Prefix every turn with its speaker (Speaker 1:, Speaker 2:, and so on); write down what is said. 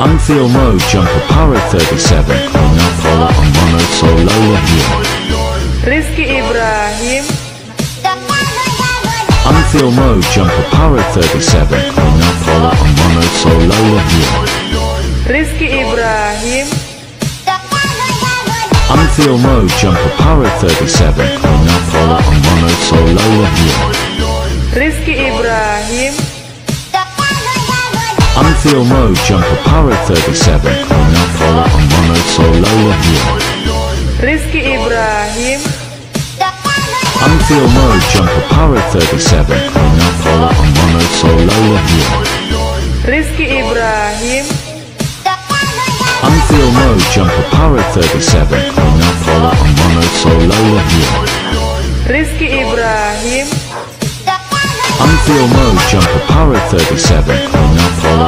Speaker 1: Unfeel mode jumper Para 37 Now follow on mono oh solo here
Speaker 2: Rizky Ibrahim.
Speaker 1: Unfeel mode jumper Para 37 Now follow on mono oh solo here
Speaker 2: Rizky Ibrahim.
Speaker 1: Unfeel mode jumper Para 37 Now follow on mono oh solo here
Speaker 2: Rizky Ibrahim
Speaker 1: Unfeel mode jumper power 37 Now follow on mono solo here
Speaker 2: Rizky Ibrahim.
Speaker 1: Unfeel mode jumper power 37 Now follow on mono solo here
Speaker 2: Rizky Ibrahim.
Speaker 1: Unfeel mode jumper power 37 Now follow on mono solo here
Speaker 2: Rizky Ibrahim.
Speaker 1: Unfeel mode jumper power 37 Now follow